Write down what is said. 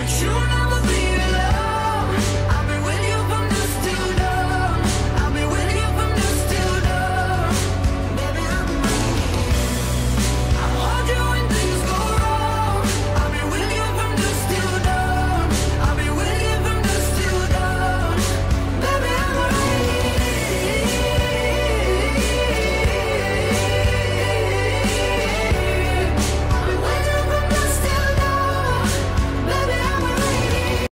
But you know